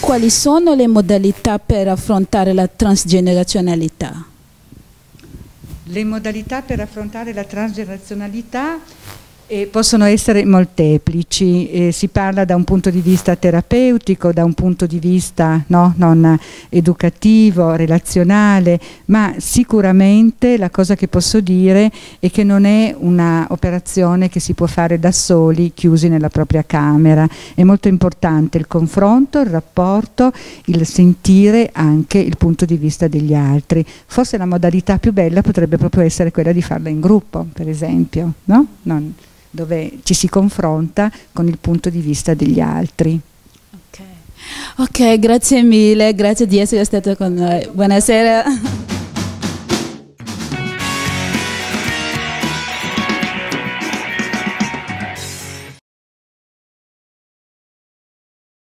quali sono le modalità per affrontare la transgenerazionalità? Le modalità per affrontare la transgenerazionalità e possono essere molteplici, eh, si parla da un punto di vista terapeutico, da un punto di vista no, non educativo, relazionale, ma sicuramente la cosa che posso dire è che non è un'operazione che si può fare da soli, chiusi nella propria camera. È molto importante il confronto, il rapporto, il sentire anche il punto di vista degli altri. Forse la modalità più bella potrebbe proprio essere quella di farla in gruppo, per esempio, no? Non dove ci si confronta con il punto di vista degli altri. Ok, okay grazie mille, grazie di essere stato con noi. Buonasera.